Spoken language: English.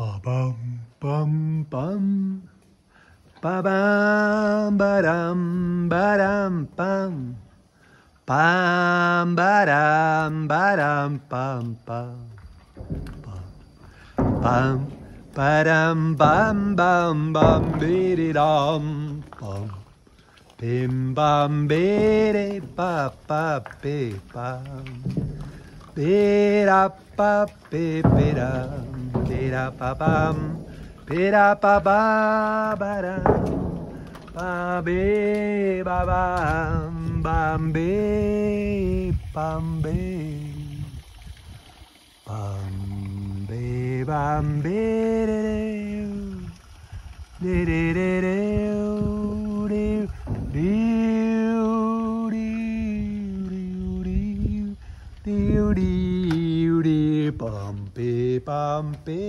Ba bum bum bum. Ba bum ba dum ba dum bum. Bum ba dum ba dum bum bum. Bum ba dum bum bum bum biddy dum bum. Bim bum biddy ba ba bi bum. Bida ba bi bidum. Bida ba bum. Bida ba ba ba dum. Ba bi ba bum bum bi bum bi. Bum bi bum bi di di di di di di di bum bi bum pam pe